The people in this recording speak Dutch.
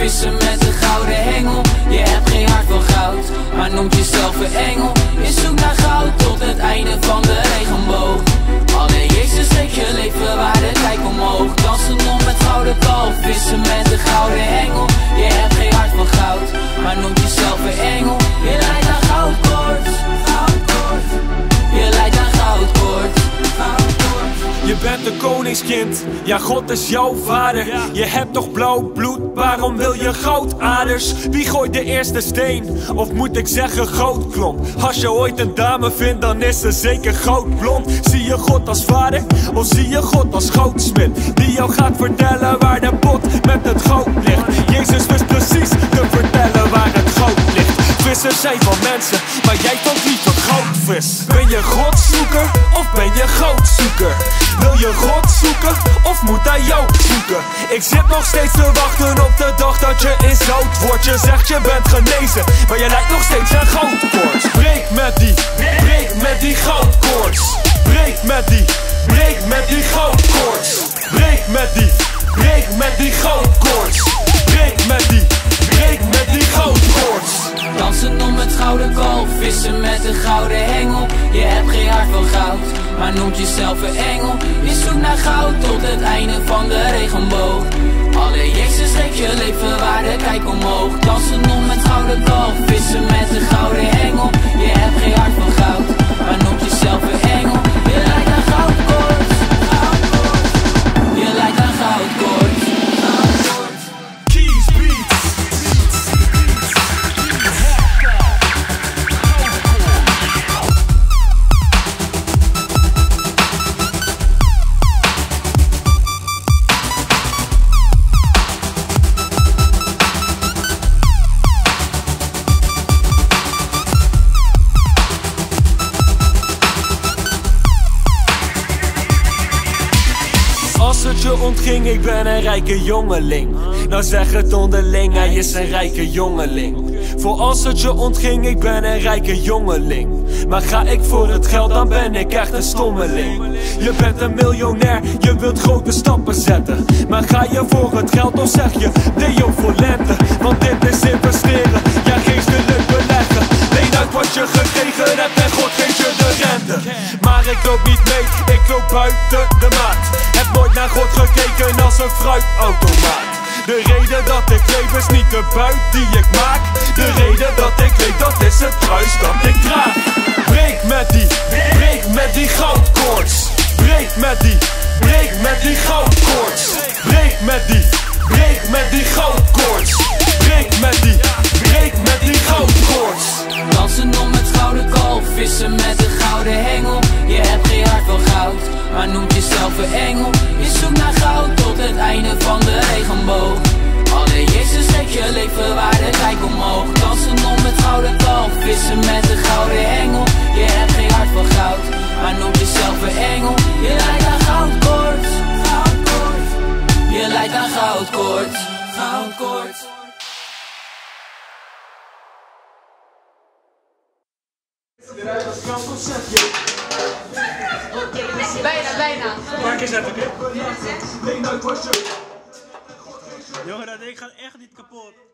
vissen met een gouden hengel. Je hebt geen hart van goud, maar noemt jezelf een engel. Je zoekt naar goud tot het einde van de regenboog Je bent een koningskind, ja God is jouw vader. Je hebt toch blauw bloed, waarom wil je goudaders? Wie gooit de eerste steen, of moet ik zeggen goudklomp? Als je ooit een dame vindt, dan is ze zeker goudblond. Zie je God als vader, of zie je God als goudsmid? Die jou gaat vertellen waar de pot met het goud ligt Jezus wist precies te vertellen Vissers zijn van mensen, maar jij vangt liever goudvis Ben je godzoeker, of ben je goudzoeker? Wil je God zoeken, of moet hij jou zoeken? Ik zit nog steeds te wachten op de dag dat je in zout wordt. Je zegt je bent genezen, maar je lijkt nog steeds aan goudkoorts. Breek met die, breek met die goudkoorts. Breek met die, breek met die goudkoorts. Breek met die, breek met die goudkoorts. Breek met die, Dansen om het gouden kalf, vissen met een gouden hengel. Je hebt geen hart van goud, maar noemt jezelf een engel. Je zoekt naar goud tot het einde van de regenboog. Alle Jezus geeft je leven waarde, kijk omhoog. Dansen om het gouden kalf, vissen met een gouden hengel je ontging, ik ben een rijke jongeling. Nou zeg het onderling, hij is een rijke jongeling. Voor als het je ontging, ik ben een rijke jongeling. Maar ga ik voor het geld, dan ben ik echt een stommeling. Je bent een miljonair, je wilt grote stappen zetten. Maar ga je voor het geld, of zeg je Deo voor lente? Want ik loop buiten de maat Heb nooit naar God gekeken als een fruitautomaat. De reden dat ik leef is niet de buit die ik maak. De reden dat ik leef dat is het kruis dat ik draag. Breek met die, breek met die goudkoorts. Breek met die, breek met die goudkoorts. Breek met die, breek met die goudkoorts. Breek met die, engel. Je zoekt naar goud tot het einde van de regenboog. Alle Jezus geeft je leven waarde, kijk omhoog. Dansen om het gouden kalf, vissen met een gouden hengel Je hebt geen hart van goud, maar noemt jezelf een engel. Je lijkt aan goudkoorts, goudkoorts. Je lijkt aan goudkoorts, goudkoorts Bijna, bijna. Keer zetten, oké? Jongen, dat ding gaat echt niet kapot.